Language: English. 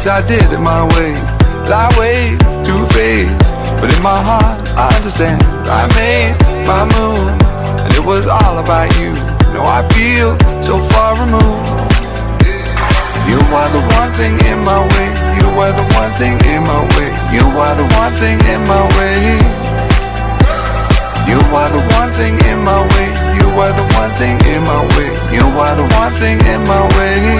At I did it my way. Lie way too faced, but in my heart I understand. I made my move, and it was all about you. Now I feel so far removed. You are the one thing in my way. You are the one thing in my way. You are the one thing in my way. You are the one thing in my way. You are the one thing in my way. You are the one thing in my way.